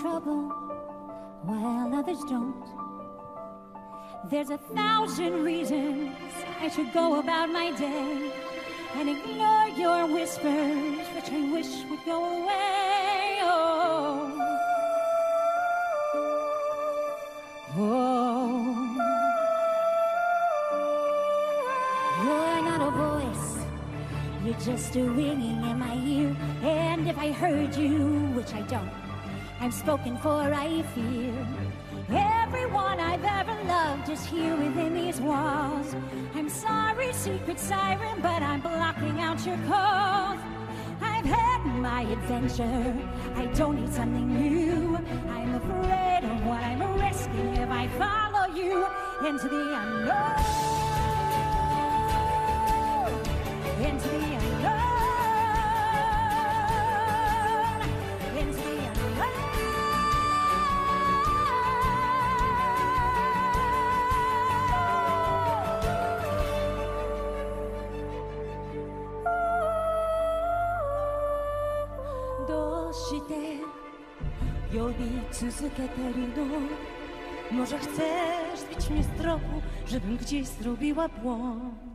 trouble, while others don't. There's a thousand reasons I should go about my day and ignore your whispers, which I wish would go away. Oh. Oh. You're not a voice. You're just a ringing in my ear. And if I heard you, which I don't, I'm spoken for, I fear. Everyone I've ever loved is here within these walls. I'm sorry, secret siren, but I'm blocking out your calls. I've had my adventure. I don't need something new. I'm afraid of what I'm risking if I follow you into the unknown. うして呼び続けてるの Może chcesz zbić mnie z tropu, żebym gdzieś zrobiła błąd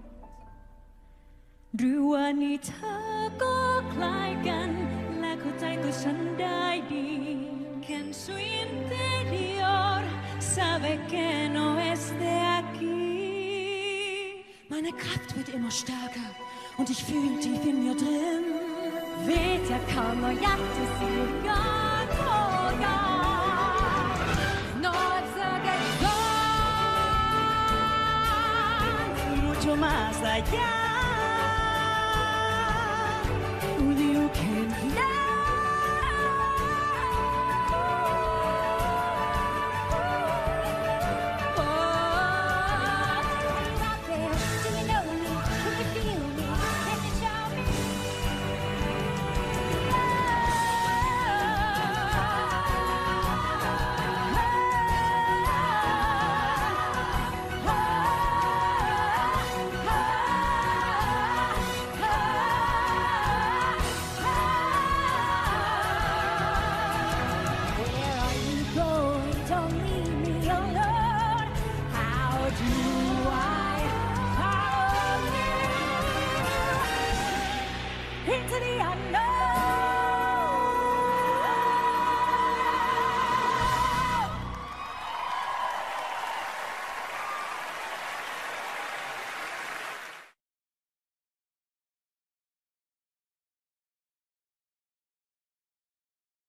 หรือว่านี่เธอก็คล้ายกัน และเข้าใจตัวฉันได้ดี Que en su interior sabe que no es de aquí Meine Kraft wird immer stärker und ich fühle tief in mir drin Vet jag kommer hjärtesiga tåga. Snart söker jag mucho más allá